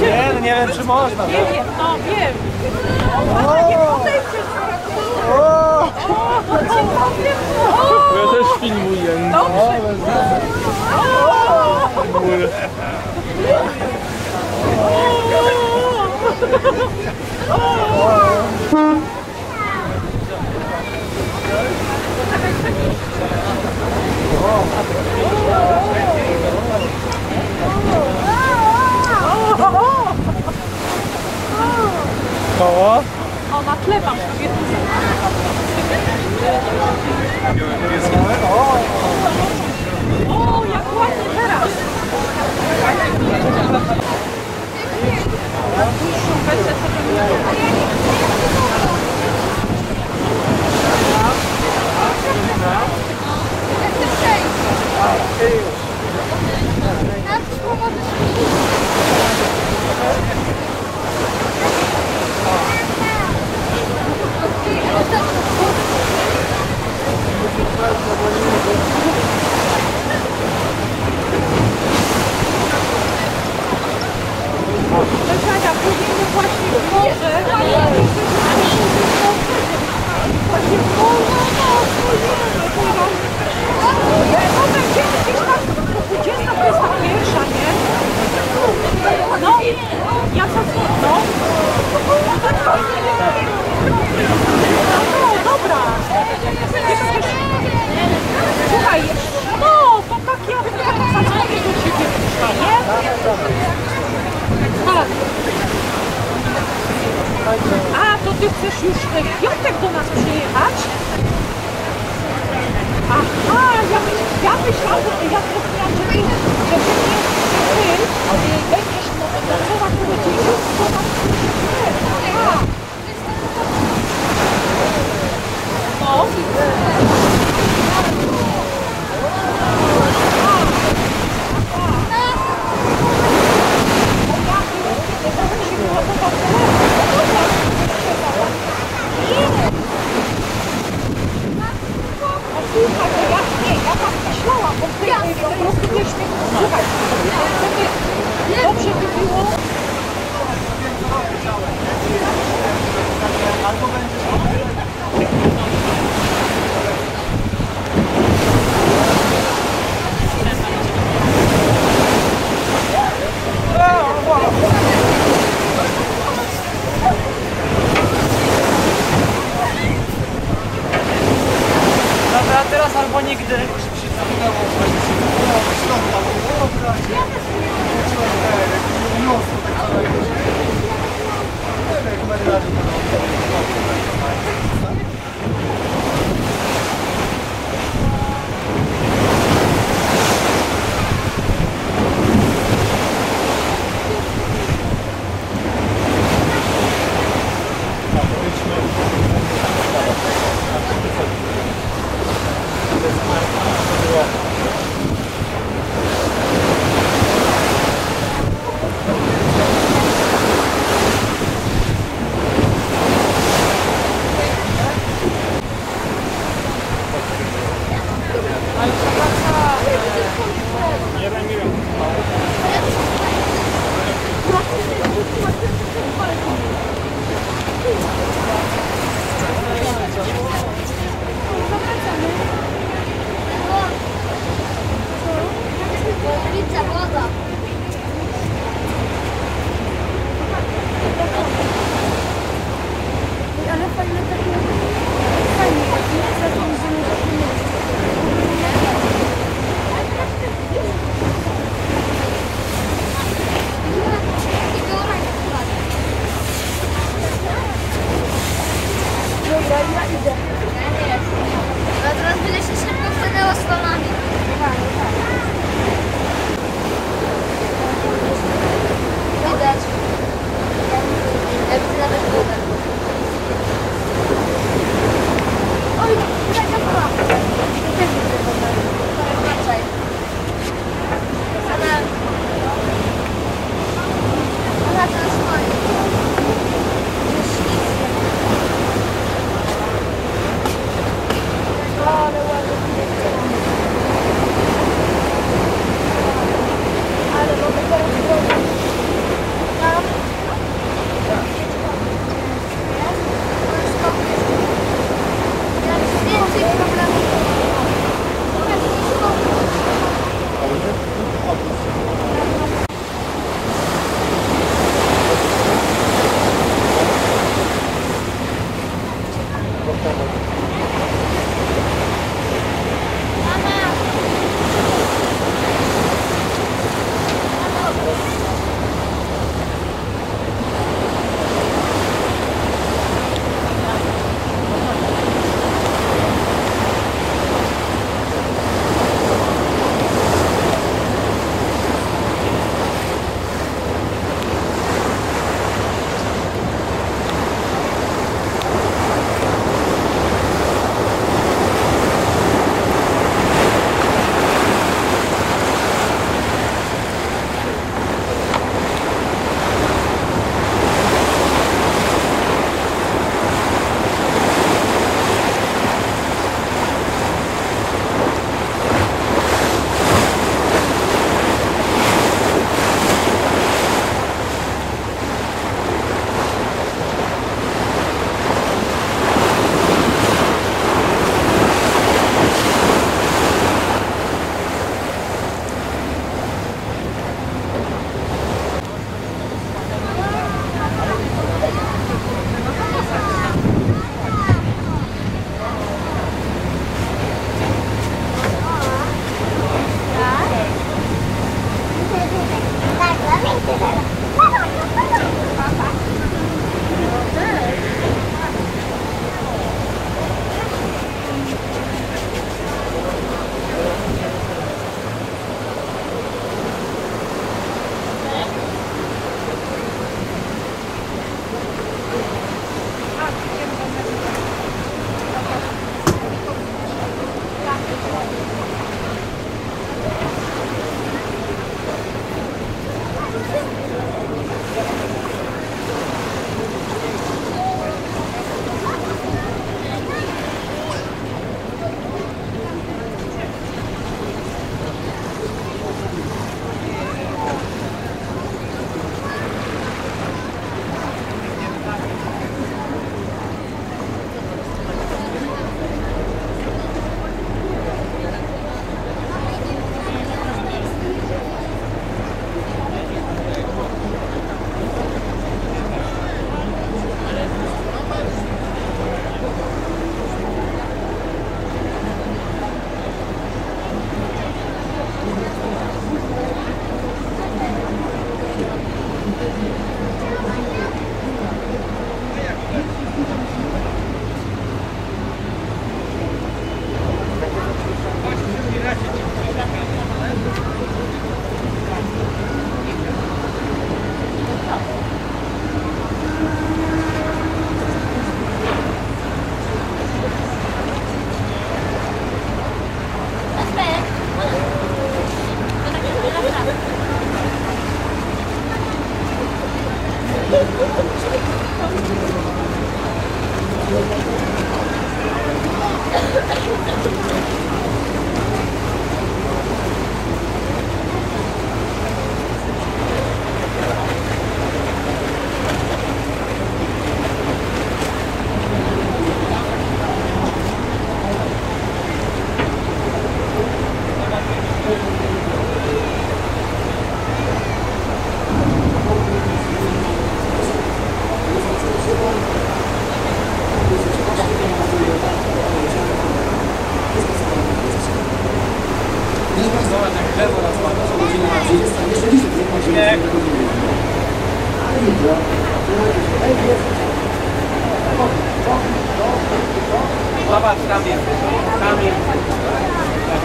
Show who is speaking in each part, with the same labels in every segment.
Speaker 1: Nie, no nie wiem czy można.
Speaker 2: Nie tak. wiem, no wiem. O! O! O!
Speaker 3: Ja też filmuję. Dobrze. O! O! Koło?
Speaker 2: O, na tle mam sobie O, jak ładnie teraz!
Speaker 4: Thank you. Thank you.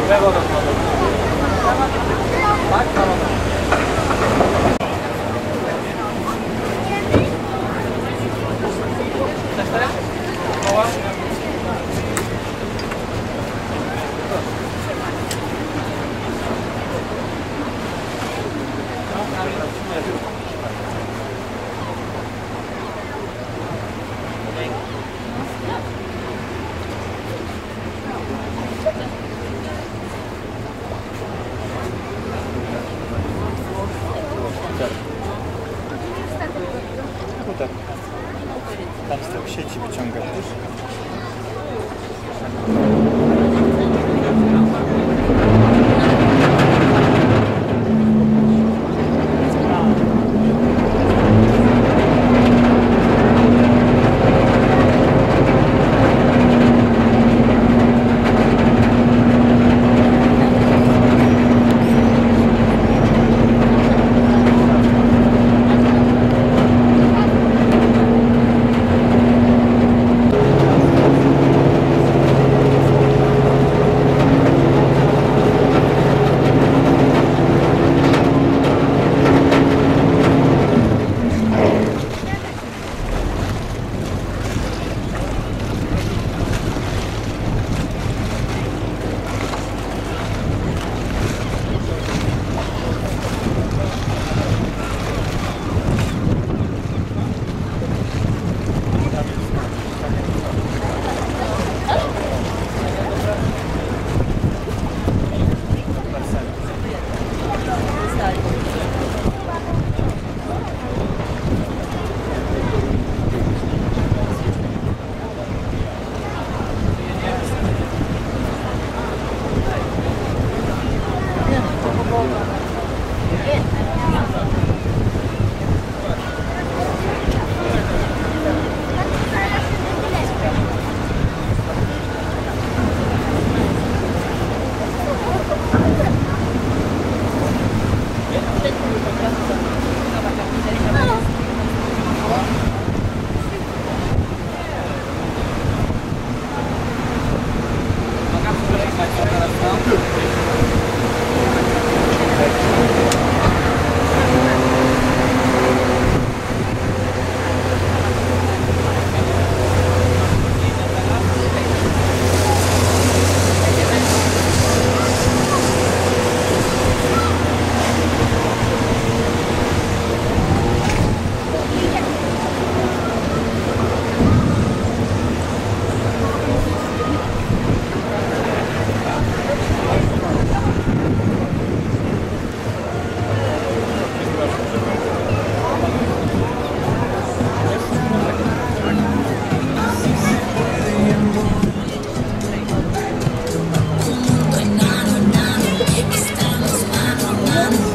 Speaker 1: Thank you. Шевченко.
Speaker 5: I'm